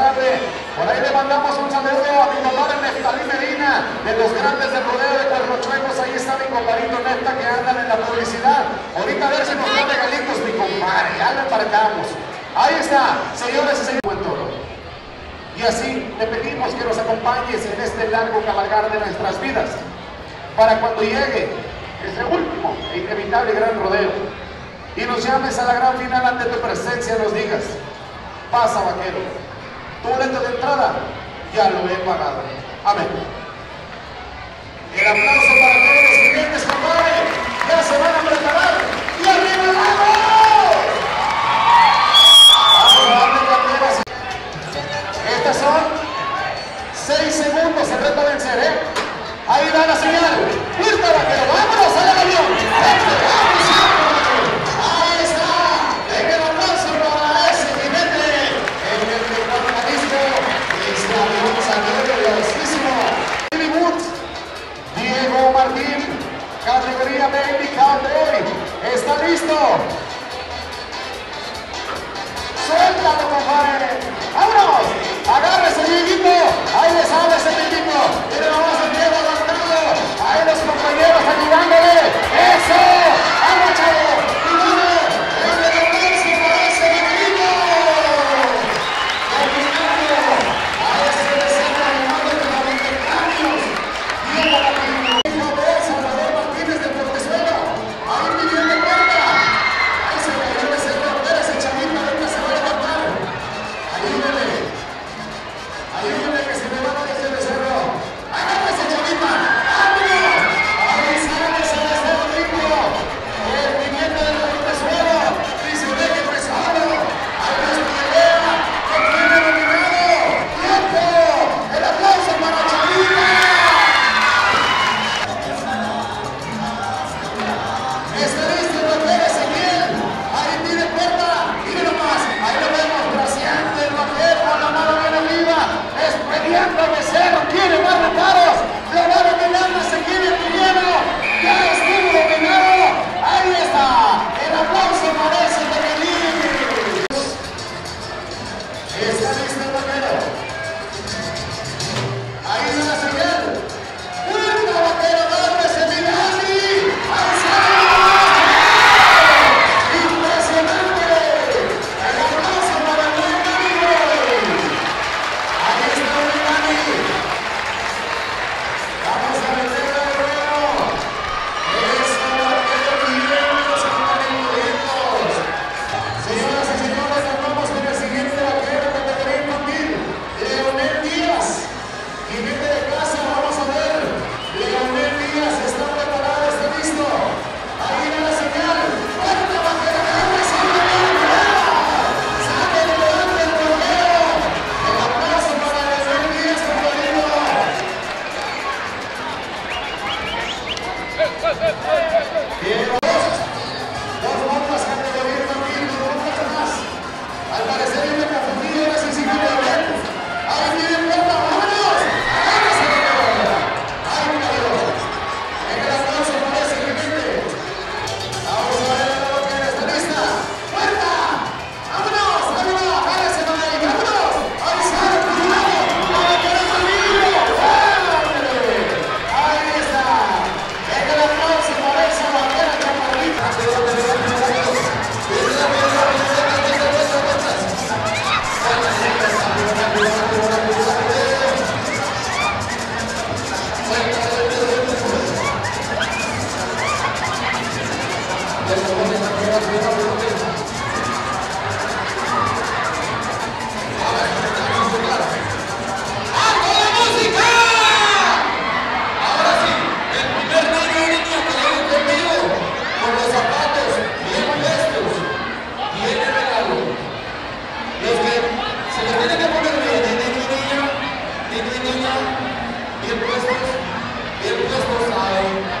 Por ahí le mandamos un saludo a mi compadre Neftalí Medina, de los grandes del rodeo de Cuerno Chuecos. Ahí está mi compadrito Nesta que andan en la publicidad. Ahorita a ver si nos da regalitos, mi compadre. Ya lo embarcamos. Ahí está, señores y señores. Buen toro. Y así te pedimos que nos acompañes en este largo cabalgar de nuestras vidas. Para cuando llegue ese último e inevitable gran rodeo y nos llames a la gran final ante tu presencia, nos digas, pasa vaquero entrada, ya lo he pagado. Amén. El aplauso para todos los que Bye.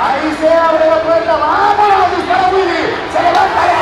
Ahí se abre la puerta. Vámonos, dispara Willy. Se levanta ya.